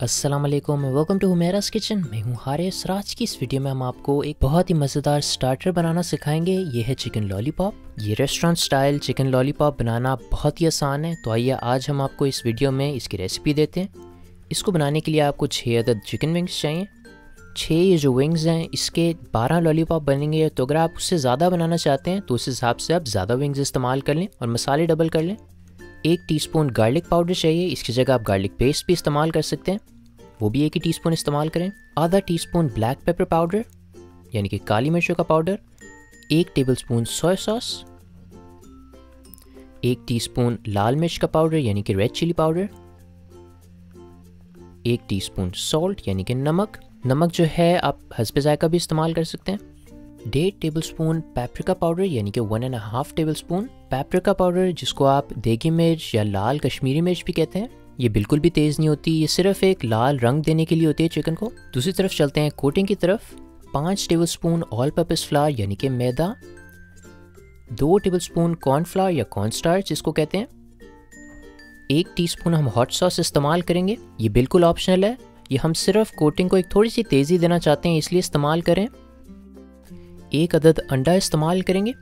वालेकुम welcome to Humera's kitchen मैं हूँ हारिस राज की इस वीडियो में हम आपको एक बहुत ही मज़ेदार स्टार्टर बनाना सिखाएँगे। ये है चिकन लॉलीपॉप ये रेस्टोरेंट स्टाइल चिकन लॉलीपॉप बनाना बहुत ही आसान है। तो आइए आज हम आपको इस वीडियो में इसकी रेसिपी देते हैं। इसको बनाने के लिए आपको छः अदद चिकन विंग्स चाहिए। छः ये जो विंग्स हैं, इसके बारह लॉलीपॉप बनेंगे। तो अगर आप उससे ज़्यादा बनाना चाहते हैं तो उस हिसाब से आप ज़्यादा विंग्स इस्तेमाल कर लें और मसाले डबल कर लें। एक टीस्पून गार्लिक पाउडर चाहिए। इसकी जगह आप गार्लिक पेस्ट भी इस्तेमाल कर सकते हैं। वो भी एक ही टीस्पून इस्तेमाल करें। आधा टीस्पून ब्लैक पेपर पाउडर यानी कि काली मिर्चों का पाउडर एक टेबलस्पून सोया सॉस एक टीस्पून लाल मिर्च का पाउडर यानी कि रेड चिली पाउडर एक टीस्पून सॉल्ट यानी कि नमक। नमक जो है, आप हंसपे जायका भी इस्तेमाल कर सकते हैं। डेढ़ टेबल स्पून पैप्रिका पाउडर, यानी कि one and half tablespoon paprika powder, जिसको आप देगी मिर्च या लाल कश्मीरी मिर्च भी कहते हैं। ये बिल्कुल भी तेज़ नहीं होती, ये सिर्फ़ एक लाल रंग देने के लिए होती है चिकन को। दूसरी तरफ़ चलते हैं कोटिंग की तरफ़। पाँच tablespoon all purpose flour यानी कि मैदा। दो tablespoon cornflour or cornstarch जिसको कहते हैं। एक टीस्पून हम हॉट सॉस इस्तेमाल करेंगे। ये बिल्कुल ऑप्शनल है। ये हम सिर्फ़ कोटिंग को एक थोड़ी सी तेज़ी देना चाहते हैं, इसलिए इस्तेमाल करें। एक अदद अंडा इस्तेमाल करेंगे।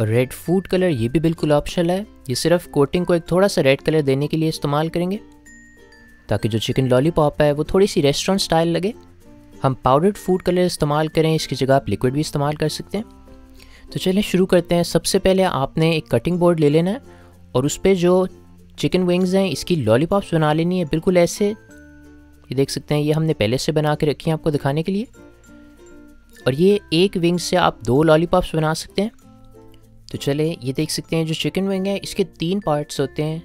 और रेड फ़ूड कलर ये भी बिल्कुल ऑप्शनल है। ये सिर्फ़ कोटिंग को एक थोड़ा सा रेड कलर देने के लिए इस्तेमाल करेंगे। ताकि जो चिकन लॉलीपॉप है, वो थोड़ी सी रेस्टोरेंट स्टाइल लगे। हम पाउडर्ड फ़ूड कलर इस्तेमाल करें, इसकी जगह आप लिक्विड भी इस्तेमाल कर सकते हैं। तो चलिए शुरू करते हैं। सबसे पहले आपने एक कटिंग बोर्ड ले लेना है और उस पर जो चिकन विंग्स हैं, इसकी लॉलीपॉप्स बना लेनी है। बिल्कुल ऐसे ये देख सकते हैं, ये हमने पहले से बना के रखी है आपको दिखाने के लिए। और ये एक विंग से आप दो लॉलीपॉप्स बना सकते हैं। तो चले, ये देख सकते हैं जो चिकन विंग है, इसके तीन पार्ट्स होते हैं।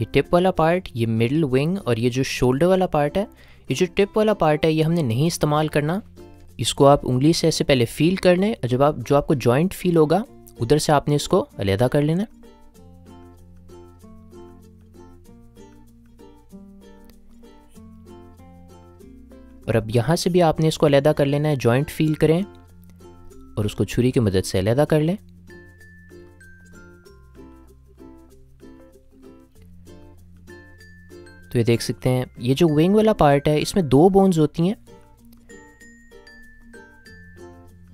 ये टिप वाला पार्ट ये मिडल विंग और ये जो शोल्डर वाला पार्ट है, ये जो टिप वाला पार्ट है, ये हमने नहीं इस्तेमाल करना। इसको आप उंगली से ऐसे पहले फील कर लें जब आप, जो आपको जॉइंट फील होगा, उधर से आपने इसको अलहदा कर लेना। और अब यहाँ से भी आपने इसको अलहदा कर लेना है जॉइंट फील करें और उसको छुरी की मदद से अलहदा कर लें। तो ये देख सकते हैं, ये जो विंग वाला पार्ट है, इसमें दो बोन्स होती हैं।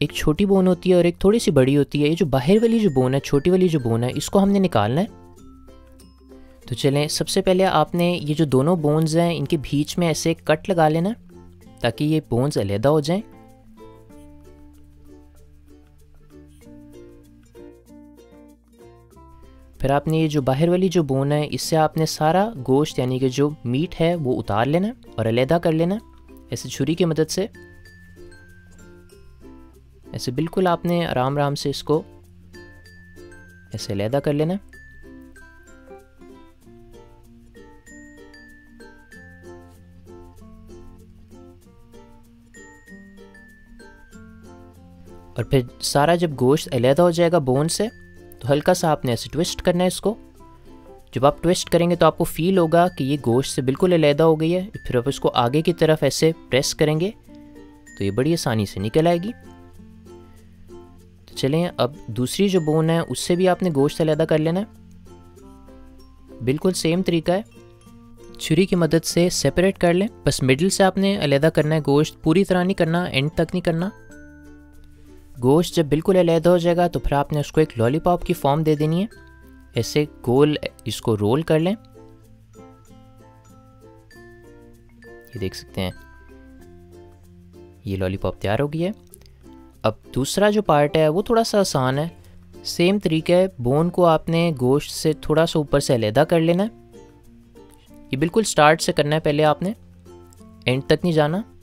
एक छोटी बोन होती है और एक थोड़ी सी बड़ी होती है। ये जो बाहर वाली जो बोन है, छोटी वाली जो बोन है, इसको हमने निकालना है। तो चलें, सबसे पहले आपने ये जो दोनों बोन्स हैं, इनके बीच में ऐसे कट लगा लेना है। ताकि ये बोन्स अलहदा हो जाएँ। फिर आपने ये जो बाहर वाली जो बोन है, इससे आपने सारा गोश्त, यानी कि जो मीट है, वो उतार लेना और अलहदा कर लेना। ऐसे छुरी की मदद से। ऐसे बिल्कुल आपने आराम आराम से इसको ऐसे अलहदा कर लेना। और फिर सारा जब गोश्त अलहदा हो जाएगा बोन से तो हल्का सा आपने ऐसे ट्विस्ट करना है इसको। जब आप ट्विस्ट करेंगे तो आपको फील होगा कि ये गोश्त से बिल्कुल अलहदा हो गई है, फिर आप इसको आगे की तरफ़ ऐसे प्रेस करेंगे तो ये बड़ी आसानी से निकल आएगी। तो चलें, अब दूसरी जो बोन है, उससे भी आपने गोश्त अलहदा कर लेना है। बिल्कुल सेम तरीका है। छुरी की मदद से सेपरेट कर लें। बस मिडिल से आपने अलहदा करना है गोश्त, पूरी तरह नहीं करना एंड तक नहीं करना। गोश्त जब बिल्कुल अलहदा हो जाएगा तो फिर आपने उसको एक लॉलीपॉप की फॉर्म दे देनी है। ऐसे गोल इसको रोल कर लें। ये देख सकते हैं। ये लॉलीपॉप तैयार हो गई है। अब दूसरा जो पार्ट है, वो थोड़ा सा आसान है। सेम तरीका है बोन को आपने गोश्त से थोड़ा सा ऊपर से अलहदा कर लेना है। ये बिल्कुल स्टार्ट से करना है पहले आपने। एंड तक नहीं जाना।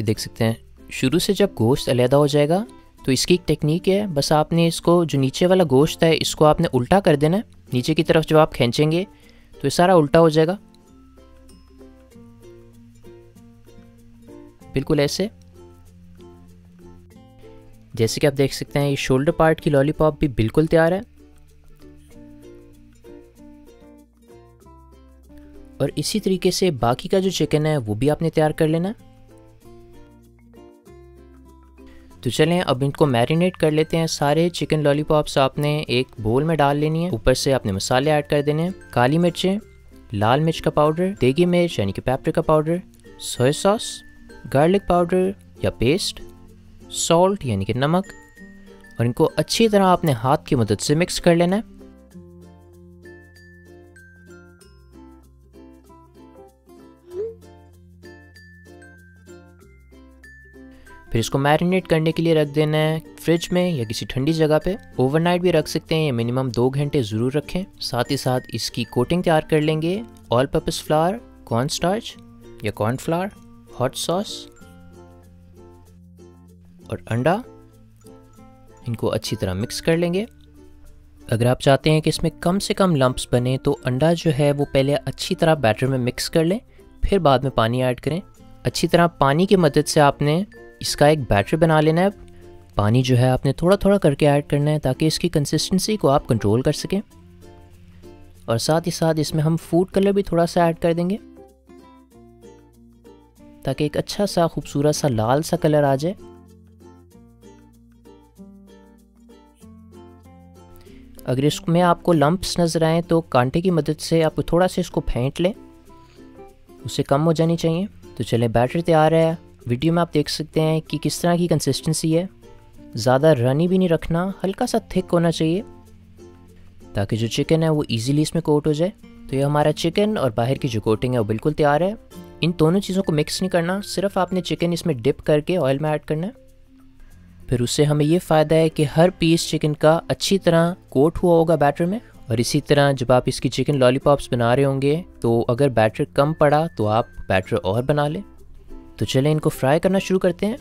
ये देख सकते हैं। शुरू से जब गोश्त अलहदा हो जाएगा तो इसकी एक टेक्निक है। बस आपने इसको, जो नीचे वाला गोश्त है, इसको आपने उल्टा कर देना है। नीचे की तरफ़ जब आप खींचेंगे तो ये सारा उल्टा हो जाएगा। बिल्कुल ऐसे। जैसे कि आप देख सकते हैं, ये शोल्डर पार्ट की लॉलीपॉप भी बिल्कुल तैयार है। और इसी तरीके से बाकी का जो चिकन है, वो भी आपने तैयार कर लेना तो चलें, अब इनको मैरिनेट कर लेते हैं सारे चिकन लॉलीपॉप्स आपने एक बोल में डाल लेनी है। ऊपर से आपने मसाले ऐड कर देने हैं। काली मिर्चें, लाल मिर्च का पाउडर देगी मिर्च यानी कि paprika powder soya sauce garlic powder या पेस्ट सॉल्ट यानी कि नमक। और इनको अच्छी तरह आपने हाथ की मदद से मिक्स कर लेना है। फिर इसको मैरिनेट करने के लिए रख देना है फ्रिज में या किसी ठंडी जगह पे। ओवरनाइट भी रख सकते हैं मिनिमम दो घंटे ज़रूर रखें। साथ ही साथ इसकी कोटिंग तैयार कर लेंगे। All purpose flour corn starch या कॉर्न फ्लावर हॉट सॉस और अंडा। इनको अच्छी तरह मिक्स कर लेंगे। अगर आप चाहते हैं कि इसमें कम से कम लंप्स बने तो अंडा जो है वो पहले अच्छी तरह बैटर में मिक्स कर लें। फिर बाद में पानी ऐड करें। अच्छी तरह पानी की मदद से आपने इसका एक बैटर बना लेना है। पानी जो है आपने थोड़ा थोड़ा करके ऐड करना है ताकि इसकी कंसिस्टेंसी को आप कंट्रोल कर सकें। और साथ ही साथ इसमें हम फ़ूड कलर भी थोड़ा सा ऐड कर देंगे। ताकि एक अच्छा सा, खूबसूरत सा, लाल सा कलर आ जाए। अगर इसमें आपको लंप्स नज़र आए तो कांटे की मदद से आप थोड़ा सा इसको फेंट लें। उससे कम हो जानी चाहिए। तो चले बैटर तैयार है। वीडियो में आप देख सकते हैं कि किस तरह की कंसिस्टेंसी है। ज़्यादा रनी भी नहीं रखना, हल्का सा थिक होना चाहिए, ताकि जो चिकन है वो इजीली इसमें कोट हो जाए। तो ये हमारा चिकन और बाहर की जो कोटिंग है वो बिल्कुल तैयार है। इन दोनों चीज़ों को मिक्स नहीं करना, सिर्फ़ आपने चिकन इसमें डिप करके ऑयल में ऐड करना है। फिर उससे हमें ये फ़ायदा है कि हर पीस चिकन का अच्छी तरह कोट हुआ होगा बैटर में, और इसी तरह जब आप इसकी चिकन लॉलीपॉप्स बना रहे होंगे तो अगर बैटर कम पड़ा तो आप बैटर और बना लें। तो चलें, इनको फ्राई करना शुरू करते हैं।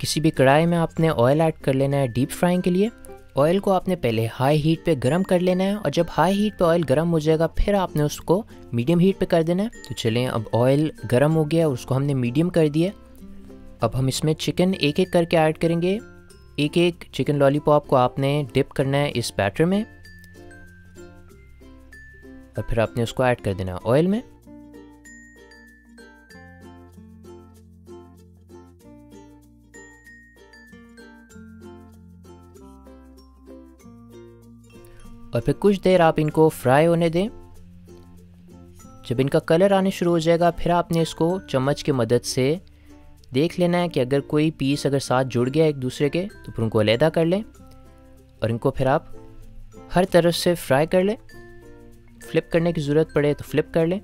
किसी भी कढ़ाई में आपने ऑयल ऐड कर लेना है डीप फ्राइंग के लिए। ऑयल को आपने पहले हाई हीट पे गरम कर लेना है और जब हाई हीट पे ऑयल गरम हो जाएगा, फिर आपने उसको मीडियम हीट पे कर देना है। तो चलें, अब ऑयल गरम हो गया उसको हमने मीडियम कर दिया अब हम इसमें चिकन एक एक करके ऐड करेंगे। एक एक चिकन लॉलीपॉप को आपने डिप करना है इस बैटर में। और फिर आपने उसको ऐड कर देना है ऑयल में। और फिर कुछ देर आप इनको फ्राई होने दें। जब इनका कलर आने शुरू हो जाएगा, फिर आपने इसको चम्मच की मदद से देख लेना है कि अगर कोई पीस अगर साथ जुड़ गया एक दूसरे के तो फिर उनको अलहदा कर लें और इनको फिर आप हर तरफ़ से फ्राई कर लें। फ्लिप करने की ज़रूरत पड़े तो फ्लिप कर लें।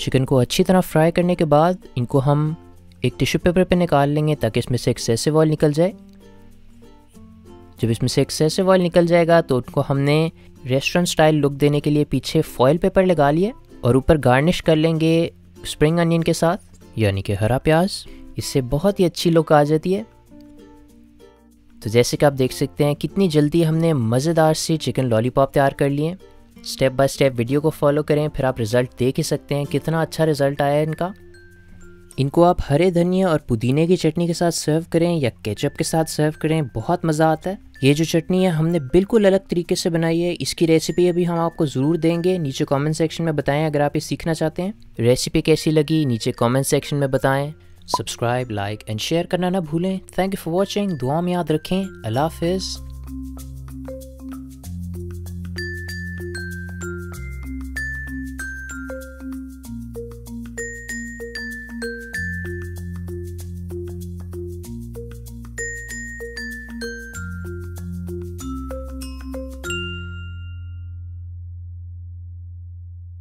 चिकन को अच्छी तरह फ्राई करने के बाद इनको हम एक टिश्यू पेपर पे निकाल लेंगे ताकि इसमें से एक्सेसिव ऑयल निकल जाए। जब इसमें से एक्सेसिव ऑयल निकल जाएगा तो उनको हमने रेस्टोरेंट स्टाइल लुक देने के लिए पीछे फॉयल पेपर लगा लिया और ऊपर गार्निश कर लेंगे स्प्रिंग अनियन के साथ, यानी कि हरा प्याज। इससे बहुत ही अच्छी लुक आ जाती है। तो जैसे कि आप देख सकते हैं, कितनी जल्दी हमने मज़ेदार सी चिकन लॉलीपॉप तैयार कर लिए। स्टेप बाय स्टेप वीडियो को फॉलो करें, फिर आप रिज़ल्ट देख ही सकते हैं कितना अच्छा रिज़ल्ट आया इनका। इनको आप हरे धनिया और पुदीने की चटनी के साथ सर्व करें या केचप के साथ सर्व करें, बहुत मज़ा आता है। ये जो चटनी है, हमने बिल्कुल अलग तरीके से बनाई है। इसकी रेसिपी अभी हम आपको ज़रूर देंगे, नीचे कमेंट सेक्शन में बताएँ अगर आप ये सीखना चाहते हैं। रेसिपी कैसी लगी, नीचे कमेंट सेक्शन में बताएँ। सब्सक्राइब लाइक एंड शेयर करना ना भूलें। थैंक यू फॉर वॉचिंग दुआ में याद रखें। अल्लाह हाफिज़।